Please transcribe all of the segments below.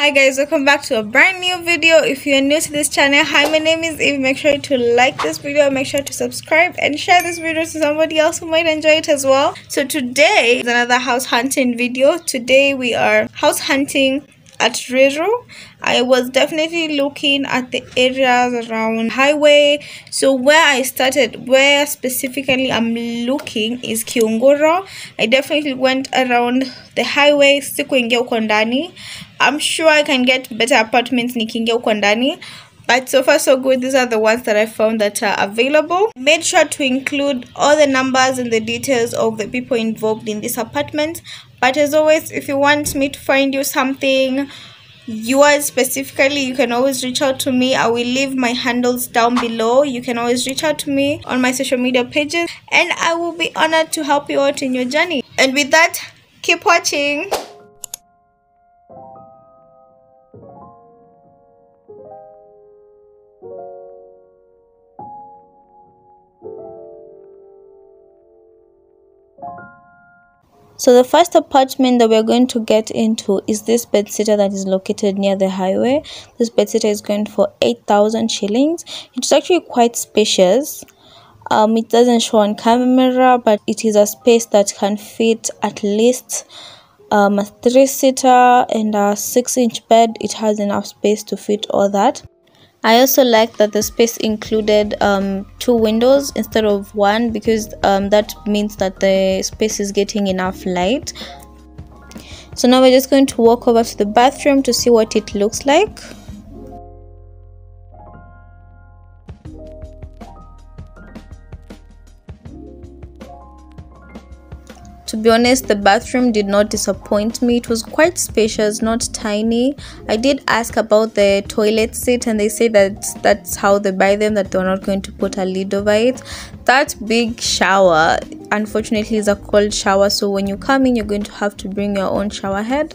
hi guys welcome back to a brand new video. If you're new to this channel hi my name is eve. Make sure to like this video make sure to subscribe and share this video to somebody else who might enjoy it as well. So today is another house hunting video. Today we are house hunting at Ruiru. I was definitely looking at the areas around highway. So where I started, where specifically I'm looking is Kihunguro. I definitely went around the highway, sikuingia uko ndani. I'm sure I can get better apartments nikiingia uko ndani. But so far so good, these are the ones that I found that are available. Made sure to include all the numbers and the details of the people involved in this apartment. But as always, if you want me to find you something, yours specifically you can always reach out to me. I will leave my handles down below. You can always reach out to me on my social media pages. And i will be honored to help you out in your journey. And with that keep watching So the first apartment that we're going to get into is this bedsitter that is located near the highway. This bedsitter is going for 8,000 shillings. It's actually quite spacious. Um, it doesn't show on camera, but it is a space that can fit at least um, a three-seater and a six-inch bed. It has enough space to fit all that. I also like that the space included um, two windows instead of one because um, that means that the space is getting enough light. So now we're just going to walk over to the bathroom to see what it looks like. To be honest, the bathroom did not disappoint me. It was quite spacious, not tiny. I did ask about the toilet seat and they say that that's how they buy them, that they're not going to put a lid over it. That big shower, unfortunately, is a cold shower. So when you come in, you're going to have to bring your own shower head.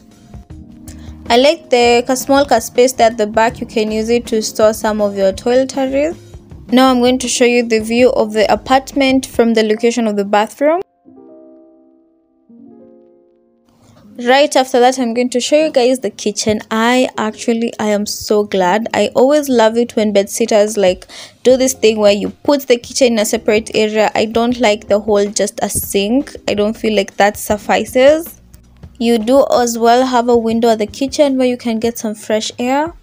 I like the small space at the back. You can use it to store some of your toiletries. Now I'm going to show you the view of the apartment from the location of the bathroom. Right after that i'm going to show you guys the kitchen. I actually i am so glad. I always love it when bed sitters like do this thing where you put the kitchen in a separate area. I don't like the whole just a sink. I don't feel like that suffices. You do as well have a window at the kitchen where you can get some fresh air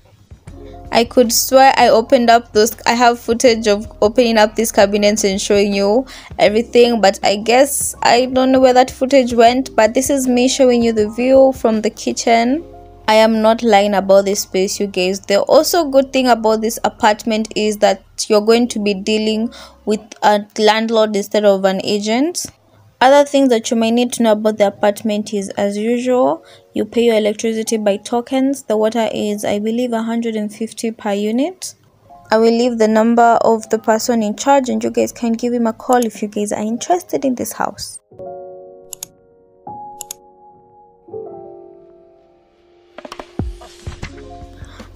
I could swear I opened up those I have footage of opening up these cabinets and showing you everything but I guess I don't know where that footage went but this is me showing you the view from the kitchen. I am not lying about this space you guys. The also good thing about this apartment is that you're going to be dealing with a landlord instead of an agent other things that you may need to know about the apartment is as usual, you pay your electricity by tokens. The water is, I believe, 150 per unit. I will leave the number of the person in charge and you guys can give him a call if you guys are interested in this house.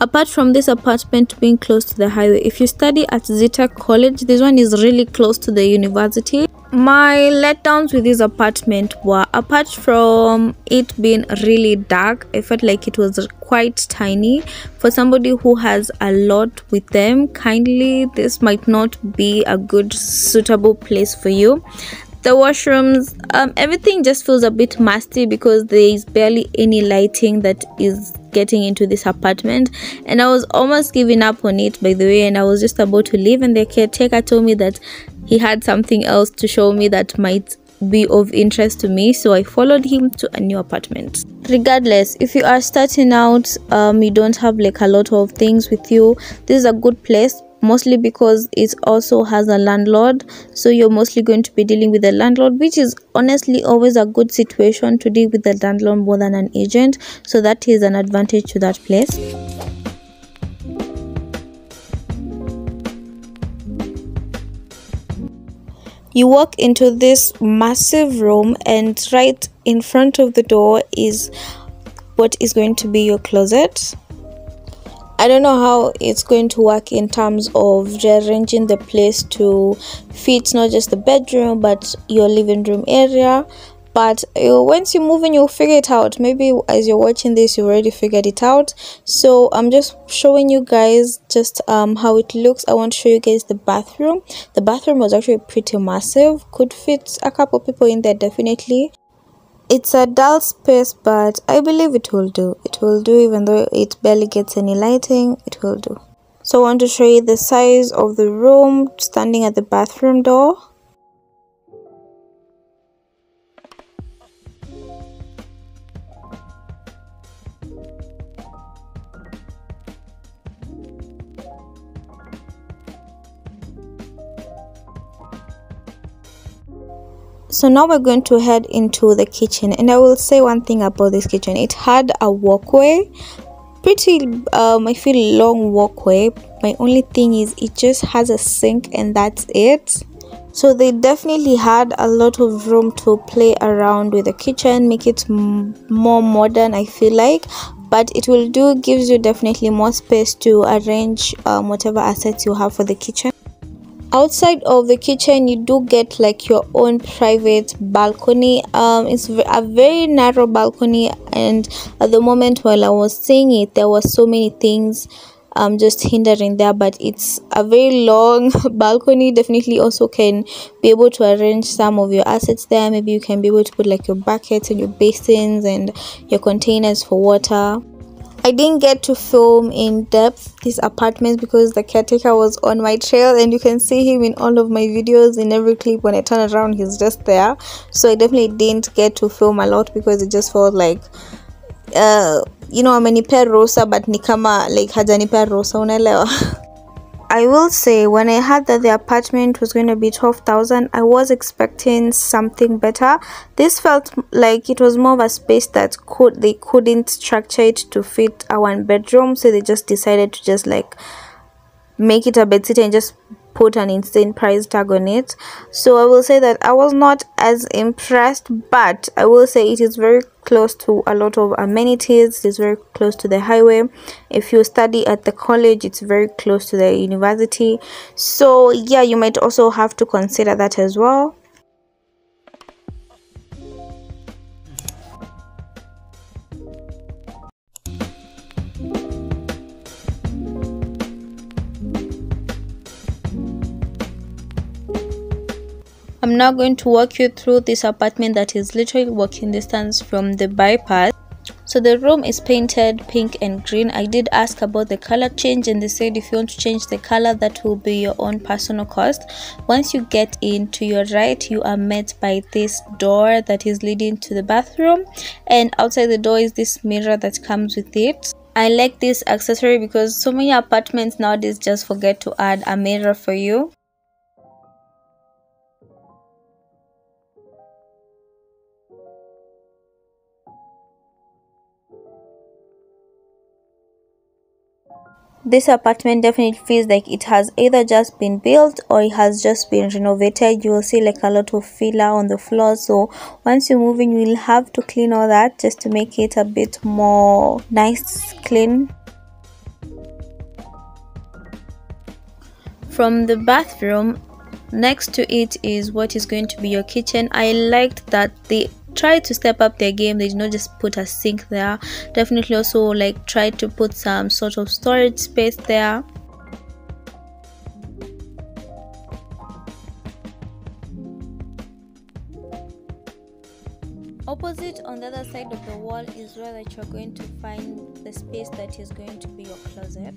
apart from this apartment being close to the highway if you study at Zetech college this one is really close to the university my letdowns with this apartment were apart from it being really dark i felt like it was quite tiny. For somebody who has a lot with them kindly this might not be a good suitable place for you. The washrooms um, everything just feels a bit musty because there is barely any lighting that is getting into this apartment and i was almost giving up on it by the way and i was just about to leave and the caretaker told me that he had something else to show me that might be of interest to me so i followed him to a new apartment. Regardless if you are starting out um you don't have like a lot of things with you this is a good place mostly because it also has a landlord. So you're mostly going to be dealing with the landlord which is honestly always a good situation to deal with the landlord more than an agent. So that is an advantage to that place. You walk into this massive room and right in front of the door is what is going to be your closet I don't know how it's going to work in terms of rearranging the place to fit not just the bedroom but your living room area. But once you move in you'll figure it out. Maybe as you're watching this you already figured it out. So i'm just showing you guys just um how it looks. I want to show you guys the bathroom. The bathroom was actually pretty massive. Could fit a couple people in there definitely it's a dull space but i believe it will do. It will do even though it barely gets any lighting. It will do. So i want to show you the size of the room standing at the bathroom door so now we're going to head into the kitchen and i will say one thing about this kitchen. It had a walkway pretty um i feel long walkway. My only thing is it just has a sink and that's it. So they definitely had a lot of room to play around with the kitchen make it more modern i feel like. But it will do gives you definitely more space to arrange um, whatever assets you have for the kitchen outside of the kitchen you do get like your own private balcony. Um it's a very narrow balcony and at the moment while i was seeing it there were so many things um just hindering there but it's a very long balcony. Definitely also can be able to arrange some of your assets there. Maybe you can be able to put like your buckets and your basins and your containers for water I didn't get to film in depth this apartment because the caretaker was on my trail and you can see him in all of my videos in every clip when I turn around he's just there. So I definitely didn't get to film a lot because it just felt like uh you know amenipea rosa but ni kama like hajanipea rosa unaelewa I will say when I heard that the apartment was going to be 12,000 I was expecting something better. This felt like it was more of a space that could they couldn't structure it to fit a one bedroom so they just decided to just like make it a bed sit and just put an insane price tag on it. So i will say that i was not as impressed but i will say it is very close to a lot of amenities. It's very close to the highway. If you study at the college it's very close to the university. So yeah you might also have to consider that as well I'm now going to walk you through this apartment that is literally walking distance from the bypass. So the room is painted pink and green. I did ask about the color change and they said if you want to change the color that will be your own personal cost. Once you get in to your right you are met by this door that is leading to the bathroom and outside the door is this mirror that comes with it. I like this accessory because so many apartments nowadays just forget to add a mirror for you. This apartment definitely feels like it has either just been built or it has just been renovated. You will see like a lot of filler on the floor. So once you move in, you will have to clean all that just to make it a bit more nice, clean. From the bathroom, next to it is what is going to be your kitchen. I liked that the try to step up their game. They did not just put a sink there. Definitely also like try to put some sort of storage space there. Opposite on the other side of the wall is where that you're going to find the space that is going to be your closet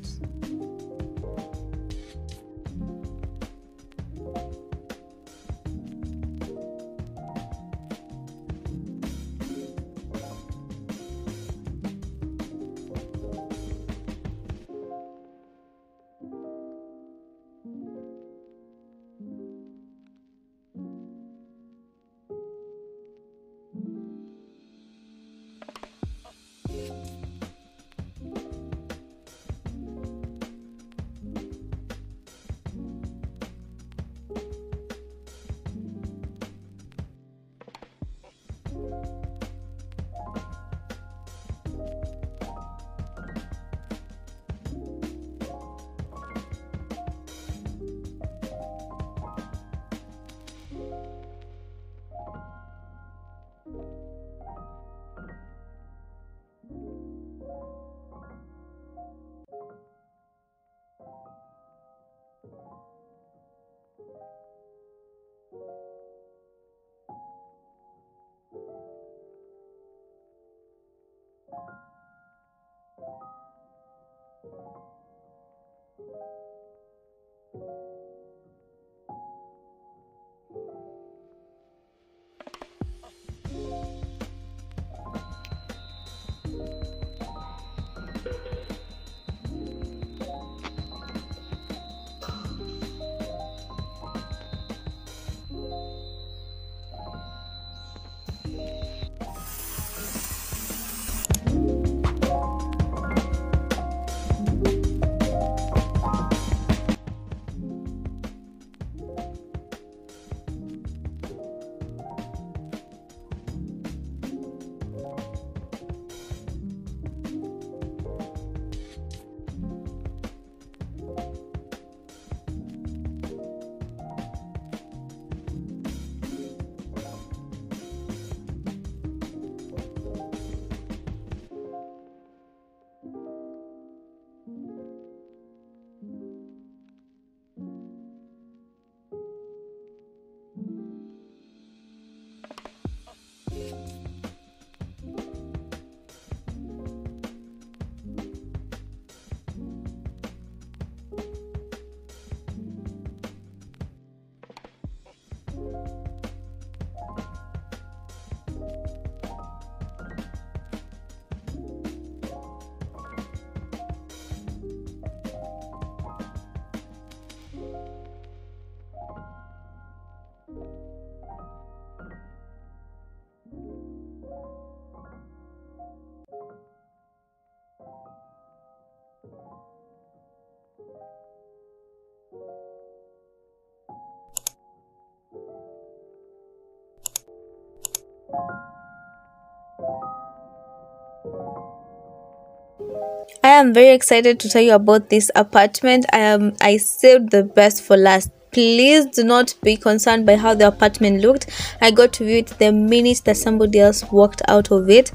I am very excited to tell you about this apartment. I am I saved the best for last. Please do not be concerned by how the apartment looked. I got to view it the minute that somebody else walked out of it.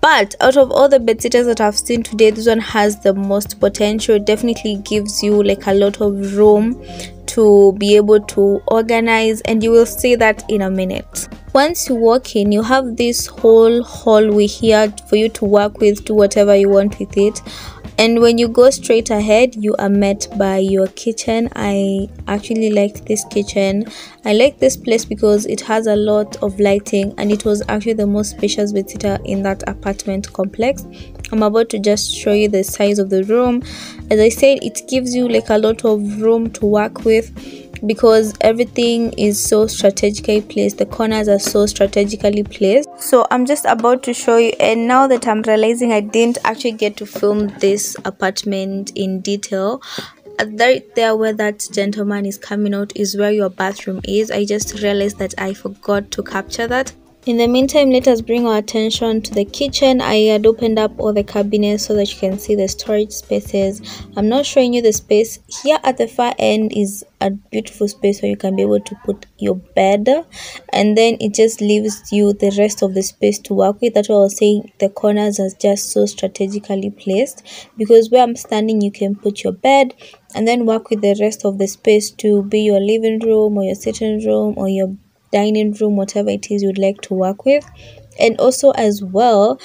But out of all the bedsitters that I've seen today, this one has the most potential. It definitely gives you like a lot of room to be able to organize and you will see that in a minute once you walk in you have this whole hallway here for you to work with do whatever you want with it. And when you go straight ahead you are met by your kitchen. I actually liked this kitchen. I like this place because it has a lot of lighting and it was actually the most spacious bedsitter in that apartment complex. I'm about to just show you the size of the room. As i said it gives you like a lot of room to work with because everything is so strategically placed. The corners are so strategically placed. So i'm just about to show you and now that i'm realizing i didn't actually get to film this apartment in detail uh, right there where that gentleman is coming out is where your bathroom is. I just realized that i forgot to capture that in the meantime, let us bring our attention to the kitchen. I had opened up all the cabinets so that you can see the storage spaces. I'm not showing you the space. Here at the far end is a beautiful space where you can be able to put your bed and then it just leaves you the rest of the space to work with. That's what I was saying. The corners are just so strategically placed because where I'm standing, you can put your bed and then work with the rest of the space to be your living room or your sitting room or your dining room whatever it is you'd like to work with and also as well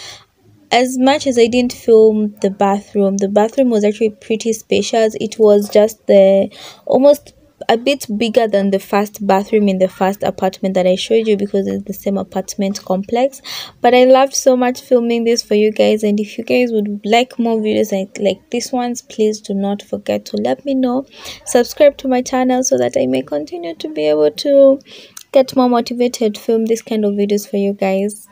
as much as I didn't film the bathroom, the bathroom was actually pretty spacious. It was just the almost a bit bigger than the first bathroom in the first apartment that I showed you because it's the same apartment complex. But I loved so much filming this for you guys. And if you guys would like more videos like, like this ones, please do not forget to let me know. Subscribe to my channel so that I may continue to be able to get more motivated film this kind of videos for you guys